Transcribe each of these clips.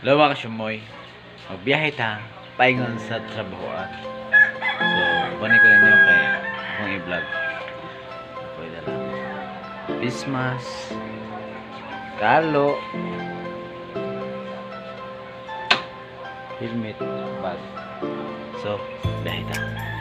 Hello mga kasyumoy. Magbiyahe ta. Paingon sa trabahoan. So, kunin ko ninyo kay akong i-vlog. Pwede lang. Christmas. Kalo. Helmet. Bag. So, biyahe ta.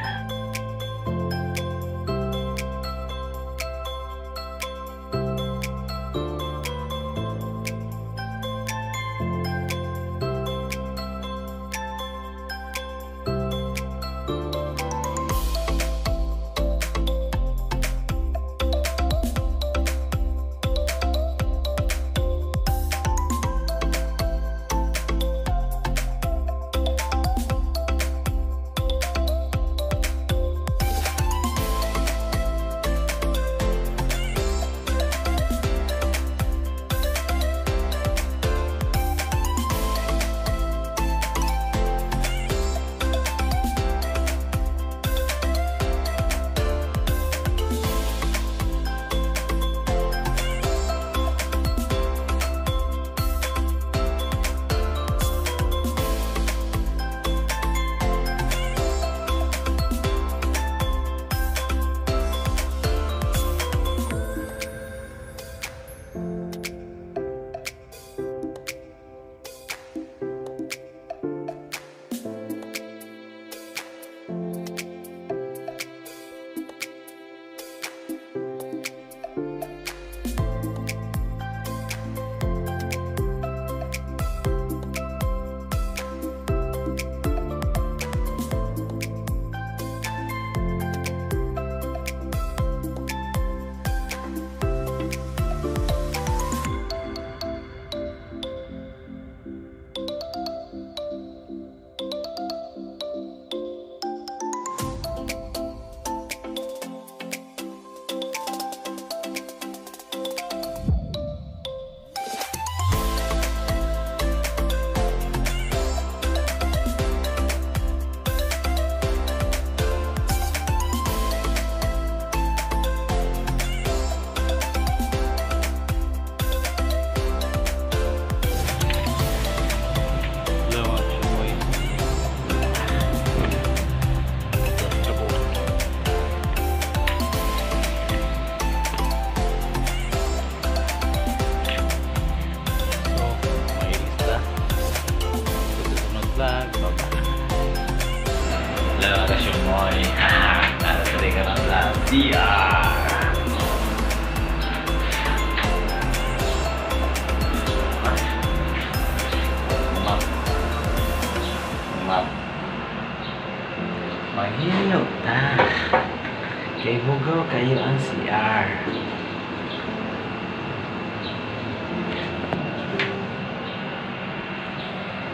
Bugaw kayo ang CR.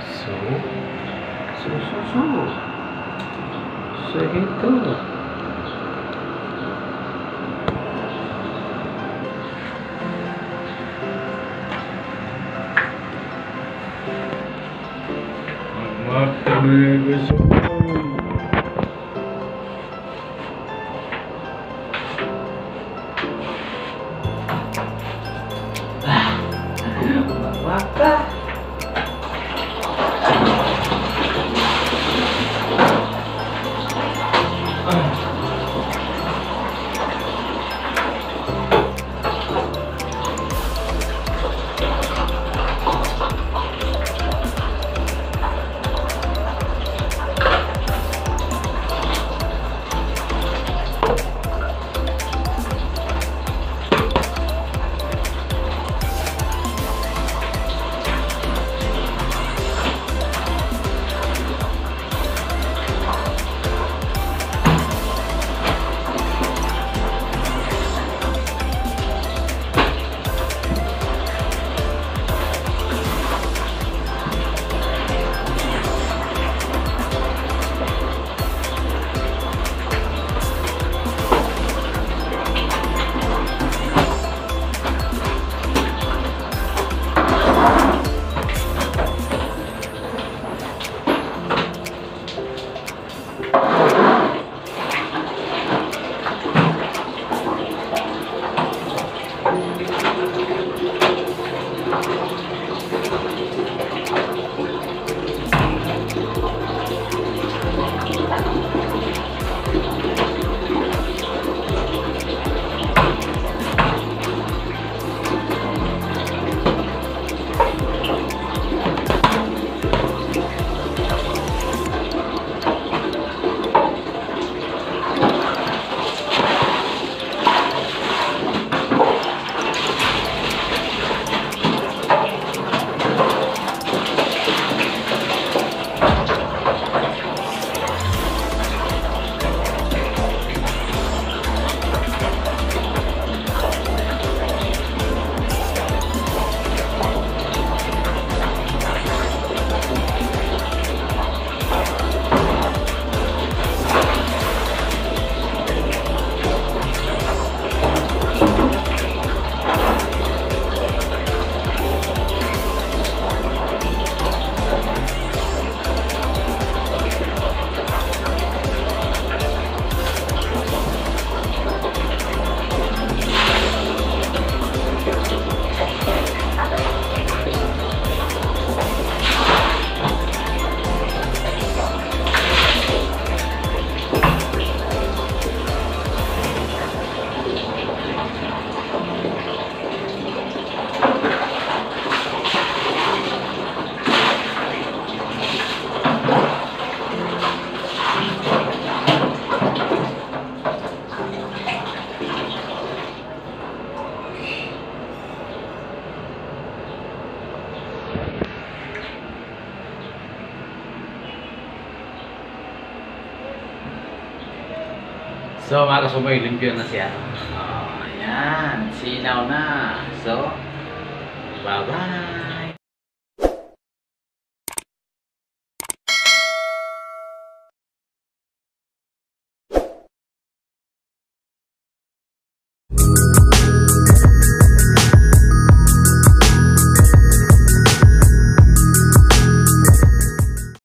So, so, so, so. So, ito. Gusto ko. So mga kasumoy, limpyo na siya. Oh, ayan. Sinaw na. So, bye-bye.